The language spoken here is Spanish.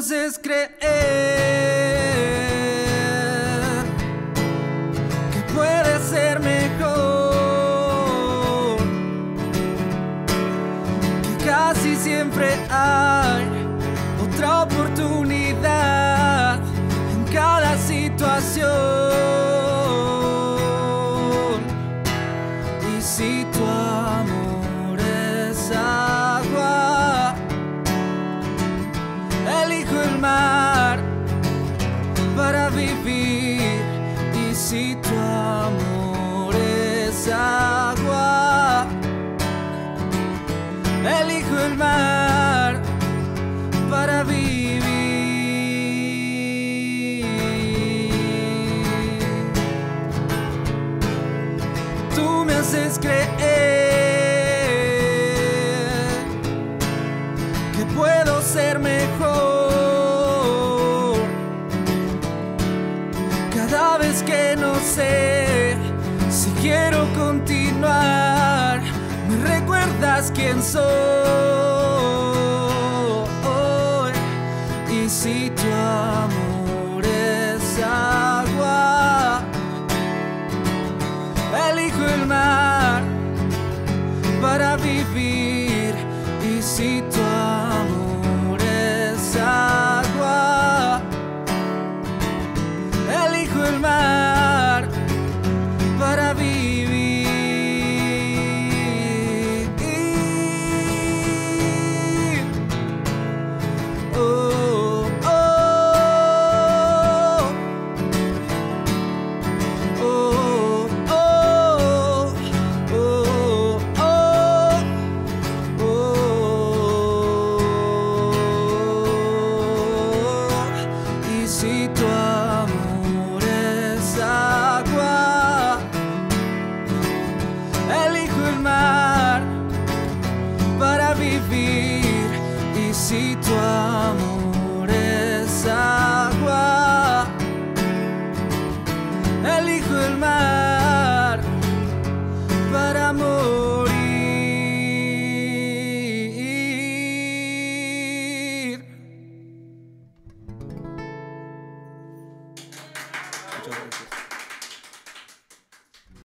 me creer que puede ser mejor, que casi siempre hay otra oportunidad en cada situación. Y si tu amor es agua, para vivir. Y si tu amor es agua, elijo el mar para vivir. Tú me haces creer que puedo ser mejor. Vez que no sé si quiero continuar, me recuerdas quién soy. Y si tu amor es agua, elijo el mar para vivir. Y si tu amor el mar para vivir. Oh, oh, oh, oh, oh, oh. Y si tu vivir y si tu amor es agua, elijo el mar para morir. Muchas gracias.